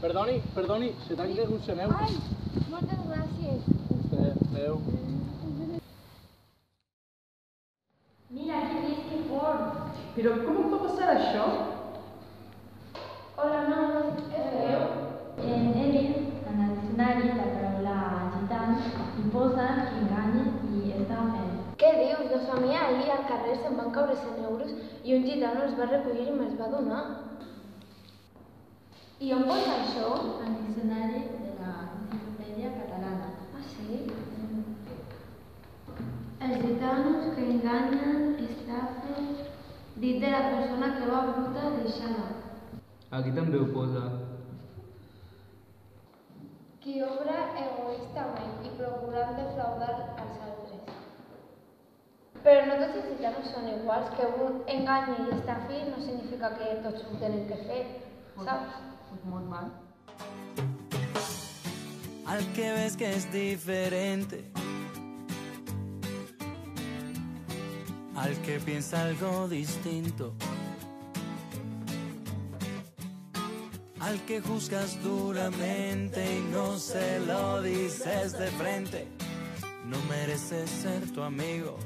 Perdoni, perdoni, se t'ha caigut la neu. Ai, moltes gràcies. Vostè, adeu. Mira, que vist que fort. Però com em va passar això? Hola, nois, què feu? En Edith, en el diccionari, la paraula gitan hi posa que enganya i estafen. Què dius? Doncs a mi ahir al carrer se'm van caure 100 euros i un gitano els va recollir i me'ls va donar. I on posa això? En el diccionari de la enciclopèdia catalana. Ah, sí? Els gitanos que enganyen, estafen, dit de la persona que va bruta deixada. Aquí també ho posa. Qui obra egoístament i procurant defraudar als altres. Però no tots els gitanos són iguals, que un enganyi i estafi no significa que tots ho tenen que fer, Pues al que ves que es diferente, al que piensa algo distinto, al que juzgas duramente y no se lo dices de frente, no mereces ser tu amigo.